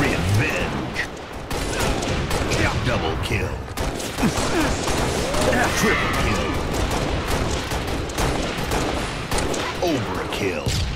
Revenge. Double kill. Triple kill. Overkill.